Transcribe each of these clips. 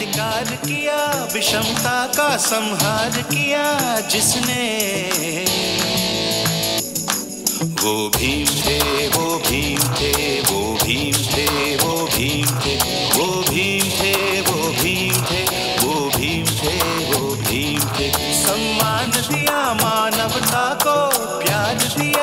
प्यार किया, विषमता का संहार किया जिसने। वो भीम थे, वो भीम थे, वो भीम थे, वो भीम थे, वो भीम थे, वो भीम थे, वो भीम थे, वो भीम थे। सम्मान दिया मानवता को, प्यार दिया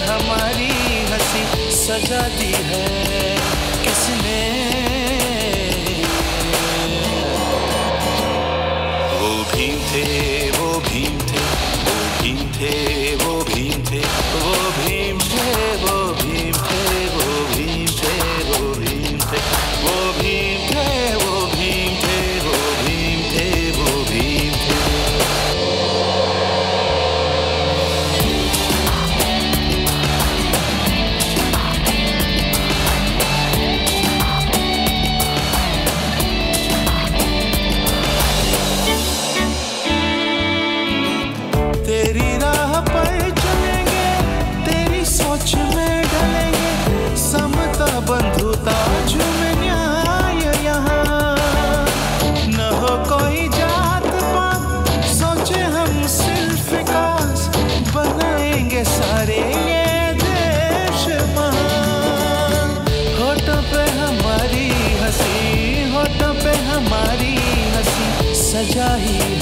हमारी हँसी सजा दी है। किसने? वो भीम थे, वो भीम थे, वो भीम थे, वो भीम थे। चाहिए।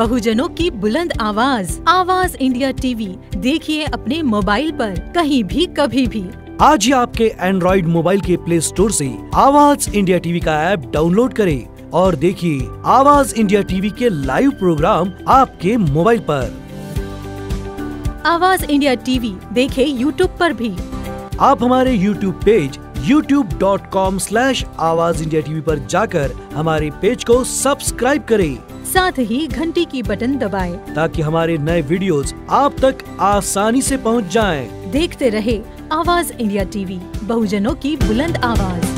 बहुजनों की बुलंद आवाज़ आवाज़ इंडिया टीवी देखिए अपने मोबाइल पर कहीं भी कभी भी। आज ही आपके एंड्रॉइड मोबाइल के प्ले स्टोर से आवाज़ इंडिया टीवी का ऐप डाउनलोड करें और देखिए आवाज़ इंडिया टीवी के लाइव प्रोग्राम आपके मोबाइल पर। आवाज़ इंडिया टीवी देखे यूट्यूब पर भी। आप हमारे YouTube page youtube.com slash Awaaz India TV पर जाकर हमारे पेज को सब्सक्राइब करें। साथ ही घंटी की बटन दबाएँ। ताकि हमारे नए वीडियोस आप तक आसानी से पहुँच जाएँ। देखते रहे आवाज़ इंडिया टीवी बहुजनों की बुलंद आवाज़